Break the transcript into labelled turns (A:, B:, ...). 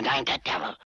A: and I ain't the devil.